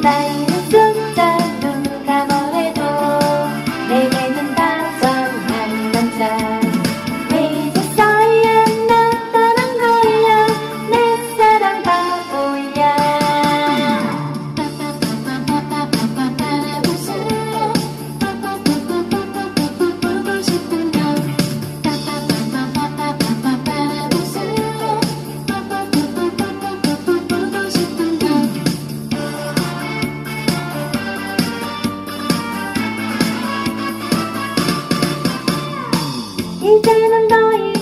tay. 你只能答应。